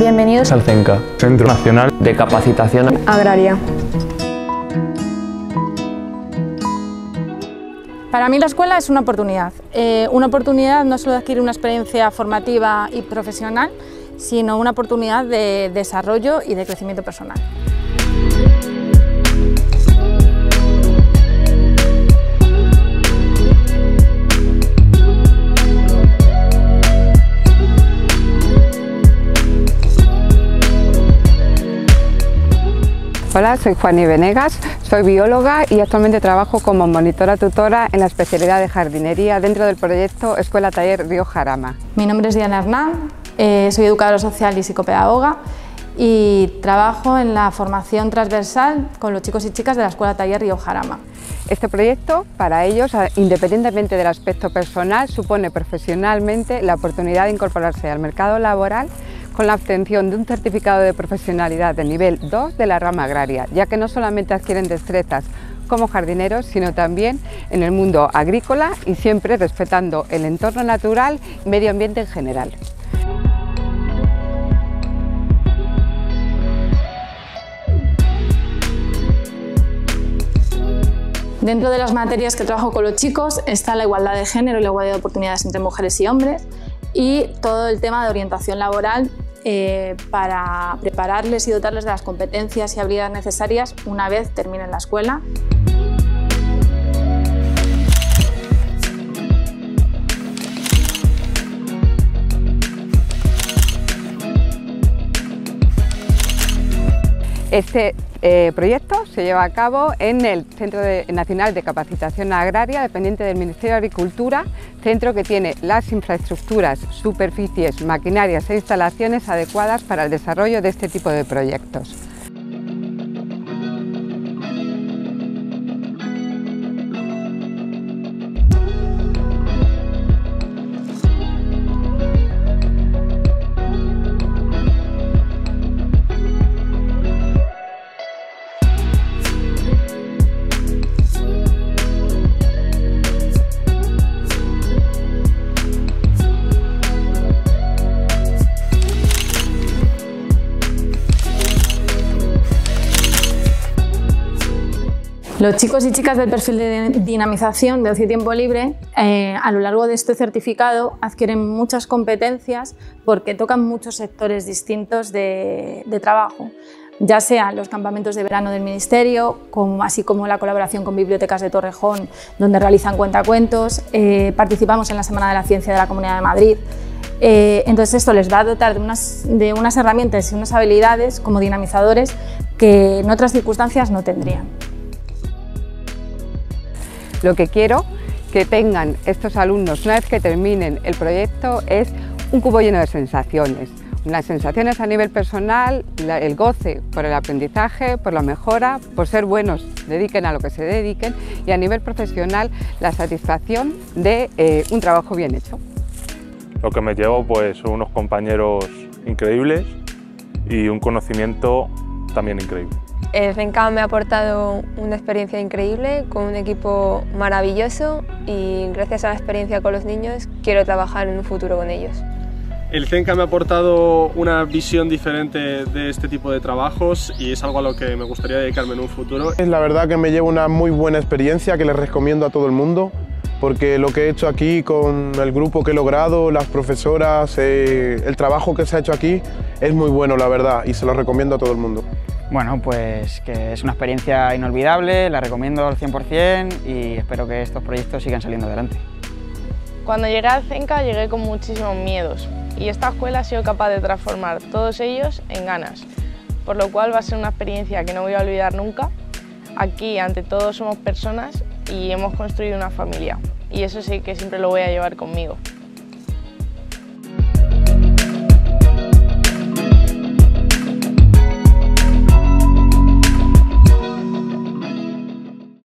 Bienvenidos al CENCA, Centro Nacional de Capacitación Agraria. Para mí la escuela es una oportunidad, eh, una oportunidad no solo de adquirir una experiencia formativa y profesional, sino una oportunidad de desarrollo y de crecimiento personal. Hola, soy Juani Venegas, soy bióloga y actualmente trabajo como monitora tutora en la especialidad de jardinería dentro del proyecto Escuela Taller Río Jarama. Mi nombre es Diana Hernán, eh, soy educadora social y psicopedagoga y trabajo en la formación transversal con los chicos y chicas de la Escuela Taller Río Jarama. Este proyecto, para ellos, independientemente del aspecto personal, supone profesionalmente la oportunidad de incorporarse al mercado laboral con la obtención de un certificado de profesionalidad de nivel 2 de la rama agraria, ya que no solamente adquieren destrezas como jardineros, sino también en el mundo agrícola y siempre respetando el entorno natural y medio ambiente en general. Dentro de las materias que trabajo con los chicos está la igualdad de género y la igualdad de oportunidades entre mujeres y hombres y todo el tema de orientación laboral eh, para prepararles y dotarles de las competencias y habilidades necesarias una vez terminen la escuela. Este eh, proyecto se lleva a cabo en el Centro Nacional de Capacitación Agraria, dependiente del Ministerio de Agricultura, centro que tiene las infraestructuras, superficies, maquinarias e instalaciones adecuadas para el desarrollo de este tipo de proyectos. Los chicos y chicas del perfil de dinamización de ocio y tiempo libre eh, a lo largo de este certificado adquieren muchas competencias porque tocan muchos sectores distintos de, trabajo, ya sean los campamentos de verano del Ministerio, así como la colaboración con bibliotecas de Torrejón, donde realizan cuentacuentos, eh, participamos en la Semana de la Ciencia de la Comunidad de Madrid, eh, entonces esto les va a dotar de unas herramientas y unas habilidades como dinamizadores que en otras circunstancias no tendrían. Lo que quiero que tengan estos alumnos una vez que terminen el proyecto es un cubo lleno de sensaciones. Unas sensaciones a nivel personal, el goce por el aprendizaje, por la mejora, por ser buenos, dediquen a lo que se dediquen y a nivel profesional la satisfacción de eh, un trabajo bien hecho. Lo que me llevo pues son unos compañeros increíbles y un conocimiento también increíble. El CENCA me ha aportado una experiencia increíble con un equipo maravilloso y gracias a la experiencia con los niños quiero trabajar en un futuro con ellos. El CENCA me ha aportado una visión diferente de este tipo de trabajos y es algo a lo que me gustaría dedicarme en un futuro. Es la verdad que me llevo una muy buena experiencia que les recomiendo a todo el mundo porque lo que he hecho aquí con el grupo que he logrado, las profesoras, eh, el trabajo que se ha hecho aquí es muy bueno la verdad y se lo recomiendo a todo el mundo. Bueno, pues que es una experiencia inolvidable, la recomiendo al 100% y espero que estos proyectos sigan saliendo adelante. Cuando llegué al CENCA llegué con muchísimos miedos y esta escuela ha sido capaz de transformar todos ellos en ganas, por lo cual va a ser una experiencia que no voy a olvidar nunca. Aquí, ante todo, somos personas y hemos construido una familia y eso sí que siempre lo voy a llevar conmigo.